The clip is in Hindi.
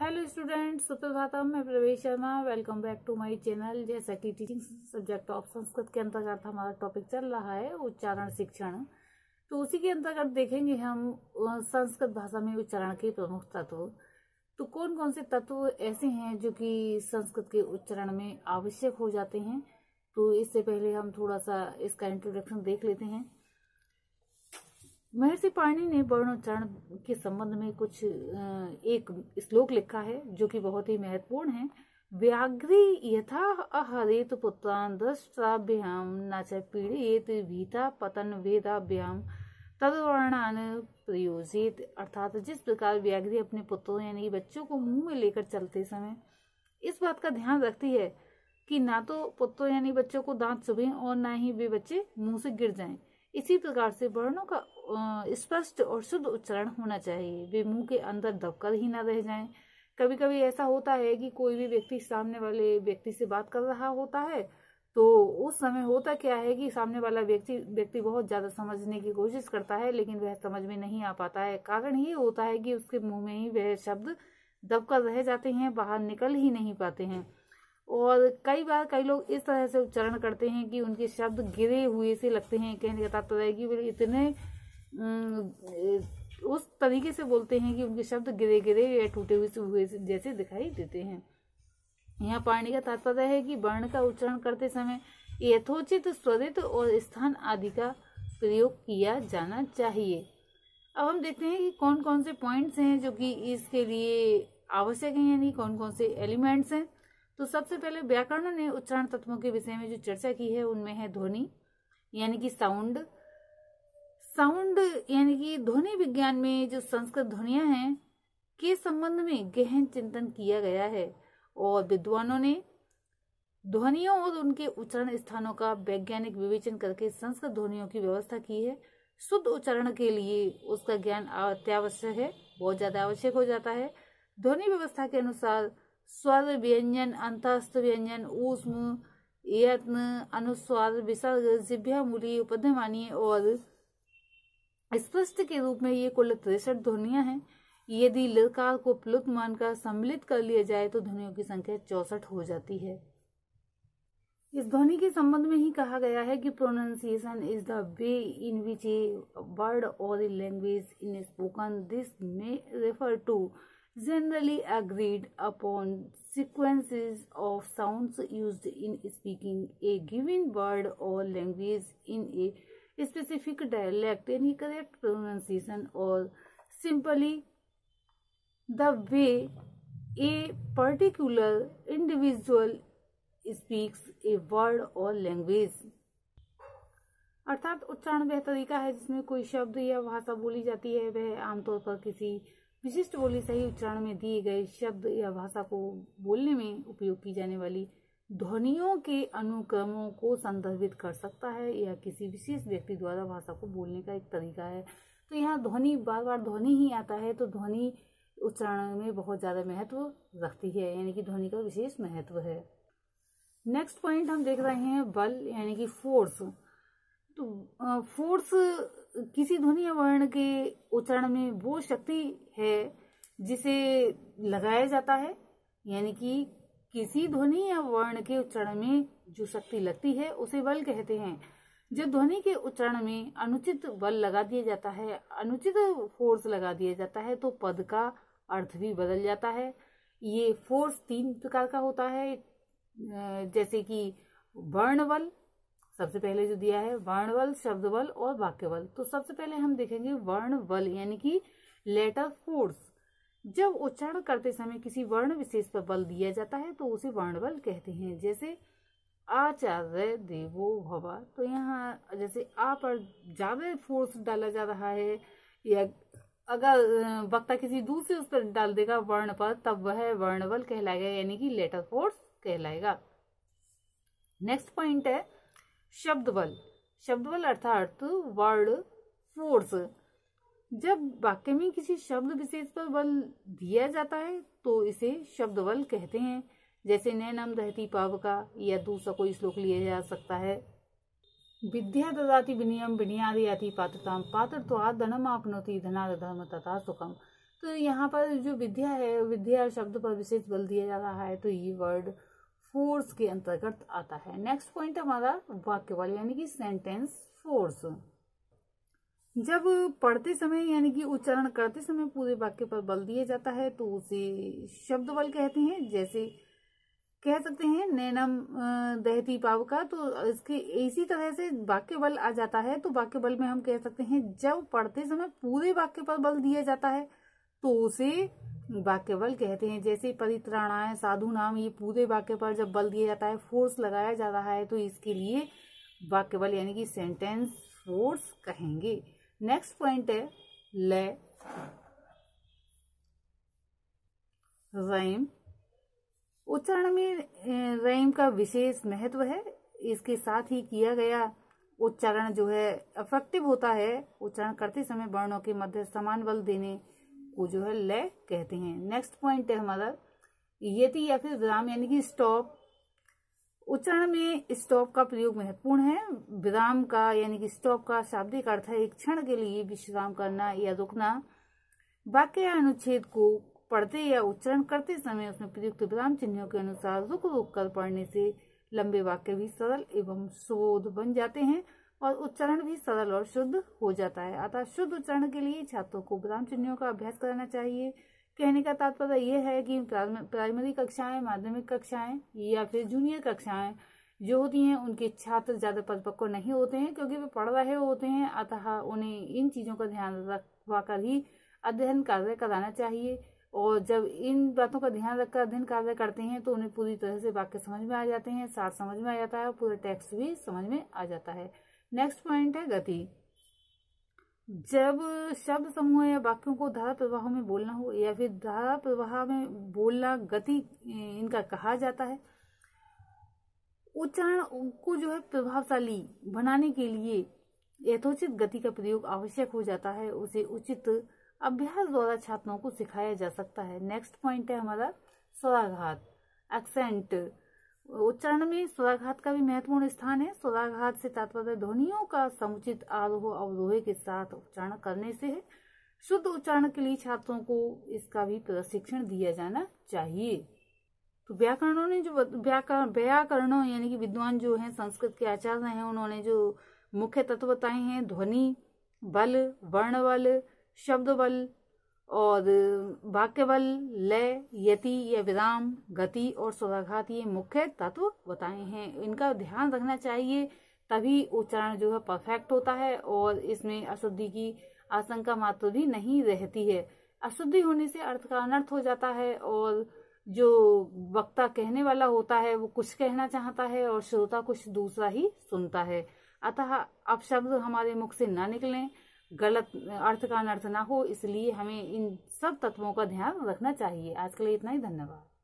हेलो स्टूडेंट्स सुप्रभातम मैं Pravesh Sharma welcome back to my channel जैसा कि टीचिंग सब्जेक्ट ऑफ़ संस्कृत के अंतर्गत हमारा टॉपिक चल रहा है, उच्चारण शिक्षण। तो उसी के अंतर्गत देखेंगे हम संस्कृत भाषा में उच्चारण के प्रमुख तत्व। तो कौन कौन से तत्व ऐसे हैं जो कि संस्कृत के उच्चारण में आवश्यक हो जाते हैं? तो इससे पहले हम थोड़ा सा इसका इंट्रोडक्शन देख लेते हैं। महर्षि पाणि ने वर्णोच्चारण के संबंध में कुछ एक श्लोक लिखा है, जो कि बहुत ही महत्वपूर्ण है। व्याघ्री यथा अहरेत पुत्रान दृष्टाभ्याम, न च पीड़ित भीता पतन वेदाभ्याम, तदवर्णान प्रयोजित। अर्थात जिस प्रकार व्याघ्री अपने पुत्रों यानी बच्चों को मुँह में लेकर चलते समय इस बात का ध्यान रखती है कि ना तो पुत्रों यानी बच्चों को दांत चुभे और ना ही वे बच्चे मुँह से गिर जाएँ। इसी प्रकार से वर्णों का स्पष्ट और शुद्ध उच्चारण होना चाहिए। वे मुँह के अंदर दबकर ही ना रह जाएँ। कभी कभी ऐसा होता है कि कोई भी व्यक्ति सामने वाले व्यक्ति से बात कर रहा होता है तो उस समय होता क्या है कि सामने वाला व्यक्ति व्यक्ति बहुत ज़्यादा समझने की कोशिश करता है, लेकिन वह समझ में नहीं आ पाता है। कारण ये होता है कि उसके मुँह में ही वह शब्द दबकर रह जाते हैं, बाहर निकल ही नहीं पाते हैं। और कई बार कई लोग इस तरह से उच्चारण करते हैं कि उनके शब्द गिरे हुए से लगते हैं, कहने का तात्पर्य कि वे इतने उस तरीके से बोलते हैं कि उनके शब्द गिरे गिरे या टूटे हुए हुए जैसे दिखाई देते हैं। यहाँ पढ़ने का तात्पर्य है कि वर्ण का उच्चारण करते समय यथोचित स्वरित और स्थान आदि का प्रयोग किया जाना चाहिए। अब हम देखते हैं कि कौन कौन से पॉइंट्स हैं जो कि इसके लिए आवश्यक हैं, यानी कौन कौन से एलिमेंट्स हैं। तो सबसे पहले व्याकरण ने उच्चारण तत्वों के विषय में जो चर्चा की है, उनमें है ध्वनि, यानी कि साउंड साउंड यानी कि ध्वनि विज्ञान में जो संस्कृत ध्वनिया हैं, के संबंध में गहन चिंतन किया गया है और विद्वानों ने ध्वनियों और उनके उच्चारण स्थानों का वैज्ञानिक विवेचन करके संस्कृत ध्वनियों की व्यवस्था की है। शुद्ध उच्चारण के लिए उसका ज्ञान अत्यावश्यक है, बहुत ज़्यादा आवश्यक हो जाता है। ध्वनि व्यवस्था के अनुसार स्वर व्यंजन, अंतस्थ व्यंजन, ऊष्म, यत्न अनुस्वार विसर्ग, जिभ्या, मूली उपध्यमानी और स्पष्ट के रूप में ये कुल तिरसठ ध्वनिया है। यदि लकार को प्लुत मानकर सम्मिलित कर लिया जाए तो ध्वनियों की संख्या चौसठ हो जाती है। इस ध्वनि के संबंध में ही कहा गया है कि pronunciation is the way in which a word or a language in spoken this may refer to generally agreed upon sequences of sounds used in speaking a given word or language in a specific dialect यानी correct pronunciation or simply the way a particular individual speaks a word or language अर्थात उच्चारण वह तरीका है जिसमें कोई शब्द या भाषा बोली जाती है। वह आमतौर पर किसी विशिष्ट बोली सही उच्चारण में दिए गए शब्द या भाषा को बोलने में उपयोग की जाने वाली ध्वनियों के अनुक्रमों को संदर्भित कर सकता है या किसी विशेष व्यक्ति द्वारा भाषा को बोलने का एक तरीका है। तो यहाँ ध्वनि बार बार ध्वनि ही आता है तो ध्वनि उच्चारण में बहुत ज़्यादा महत्व रखती है, यानी कि ध्वनि का विशेष महत्व है। नेक्स्ट पॉइंट हम देख रहे हैं, बल, यानी कि फोर्स तो फोर्स किसी ध्वनि वर्ण के उच्चारण में वो शक्ति है जिसे लगाया जाता है, यानी कि किसी ध्वनि या वर्ण के उच्चारण में जो शक्ति लगती है, उसे बल कहते हैं। जब ध्वनि के उच्चारण में अनुचित बल लगा दिया जाता है, अनुचित फोर्स लगा दिया जाता है तो पद का अर्थ भी बदल जाता है। ये फोर्स तीन प्रकार का होता है। जैसे कि वर्ण बल, सबसे पहले जो दिया है, वर्ण बल, शब्द बल और वाक्य बल। तो सबसे पहले हम देखेंगे वर्ण बल, यानी कि लेटर फोर्स जब उच्चारण करते समय किसी वर्ण विशेष पर बल दिया जाता है तो उसे वर्ण बल कहते हैं। जैसे, आचार्य देवो भवा। तो यहाँ जैसे आ पर ज़्यादा फोर्स डाला जा रहा है, या अगर वक्ता किसी दूसरे उस पर डाल देगा वर्ण पर, तब वह वर्णबल कहलाएगा, यानी कि लेटर फोर्स कहलाएगा। नेक्स्ट पॉइंट है शब्द बल शब्द बल अर्थात वर्ड फोर्स जब वाक्य में किसी शब्द विशेष पर बल दिया जाता है तो इसे शब्द बल कहते हैं। जैसे नैनम दहती पाव का या दूसरा कोई श्लोक लिया जा सकता है। विद्या ददाति विनियम विनियादि पात्रता पात्र तो आ धनम आपनोति धनाद धर्म तथा सुखम। तो यहाँ पर जो विद्या है, विद्या शब्द पर विशेष बल दिया जा रहा है तो ये वर्ड फोर्स के अंतर्गत आता है। नेक्स्ट पॉइंट हमारा वाक्य बल यानी कि सेंटेंस फोर्स जब पढ़ते समय, यानी कि उच्चारण करते समय पूरे वाक्य पर बल दिया जाता है तो उसे शब्द बल कहते हैं। जैसे कह सकते हैं, नैनम दहती पाव का तो इसके इसी तरह से वाक्य बल आ जाता है। तो वाक्य बल में हम कह सकते हैं, जब पढ़ते समय पूरे वाक्य पर बल दिया जाता है तो उसे वाक्य बल कहते हैं। जैसे परित्राणाय, साधु नाम, ये पूरे वाक्य पर जब बल दिया जाता है फोर्स लगाया जा रहा है तो इसके लिए वाक्य बल, यानी कि सेंटेंस फोर्स कहेंगे। नेक्स्ट पॉइंट है ले रैम उच्चारण में रैम का विशेष महत्व है। इसके साथ ही किया गया उच्चारण जो है इफ़ेक्टिव होता है। उच्चारण करते समय वर्णों के मध्य समान बल देने को जो है ले कहते हैं। नेक्स्ट पॉइंट है हमारा यदि या फिर विराम यानी कि स्टॉप उच्चारण में स्टॉप का प्रयोग महत्वपूर्ण है। विराम का, यानी कि स्टॉप का शाब्दिक अर्थ है, एक क्षण के लिए विश्राम करना या रुकना। वाक्य या अनुच्छेद को पढ़ते या उच्चारण करते समय उसमें प्रयुक्त विराम चिन्हों के अनुसार रुक रुक कर पढ़ने से लंबे वाक्य भी सरल एवं सुबोध बन जाते हैं और उच्चारण भी सरल और शुद्ध हो जाता है। अतः शुद्ध उच्चारण के लिए छात्रों को विराम चिन्हों का अभ्यास कराना चाहिए। कहने का तात्पर्य यह है कि प्राइमरी कक्षाएँ, माध्यमिक कक्षाएँ या फिर जूनियर कक्षाएँ जो होती हैं, उनके छात्र ज़्यादा परिपक्व नहीं होते हैं क्योंकि वे पढ़ रहे होते हैं। अतः उन्हें इन चीज़ों का ध्यान रखवा कर ही अध्ययन कार्य कराना चाहिए। और जब इन बातों का ध्यान रखकर अध्ययन कार्य करते हैं तो उन्हें पूरी तरह से वाक्य समझ में आ जाते हैं, सार समझ में आ जाता है और पूरा टेक्स्ट भी समझ में आ जाता है। नेक्स्ट पॉइंट है गति। जब शब्द समूह या वाक्यों को धारा प्रवाह में बोलना हो या फिर धारा प्रवाह में बोलना गति इनका कहा जाता है, उच्चारण को जो है प्रभावशाली बनाने के लिए यथोचित गति का प्रयोग आवश्यक हो जाता है। उसे उचित अभ्यास द्वारा छात्रों को सिखाया जा सकता है। नेक्स्ट पॉइंट है हमारा स्वराघात एक्सेंट। उच्चारण में स्वराघात का भी महत्वपूर्ण स्थान है। स्वराघात से तात्पर्य ध्वनियों का समुचित आरोह अवरोह के साथ उच्चारण करने से है। शुद्ध उच्चारण के लिए छात्रों को इसका भी प्रशिक्षण दिया जाना चाहिए। तो व्याकरणों ने जो व्याकरणों यानी कि विद्वान जो हैं, संस्कृत के आचार्य हैं, उन्होंने जो मुख्य तत्व बताए हैं, ध्वनि, बल वर्ण बल शब्द बल और वाक्य बल लय, यति, या विराम, गति और स्वराघात ये मुख्य तत्व बताए हैं। इनका ध्यान रखना चाहिए, तभी उच्चारण जो है परफेक्ट होता है और इसमें अशुद्धि की आशंका मात्र भी नहीं रहती है। अशुद्धि होने से अर्थ का अनर्थ हो जाता है और जो वक्ता कहने वाला होता है, वो कुछ कहना चाहता है और श्रोता कुछ दूसरा ही सुनता है। अतः अब शब्द हमारे मुख से ना निकलें। गलत, अर्थ का अनर्थ ना हो, इसलिए हमें इन सब तत्वों का ध्यान रखना चाहिए। आज के लिए इतना ही, धन्यवाद।